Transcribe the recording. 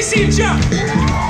We see ya.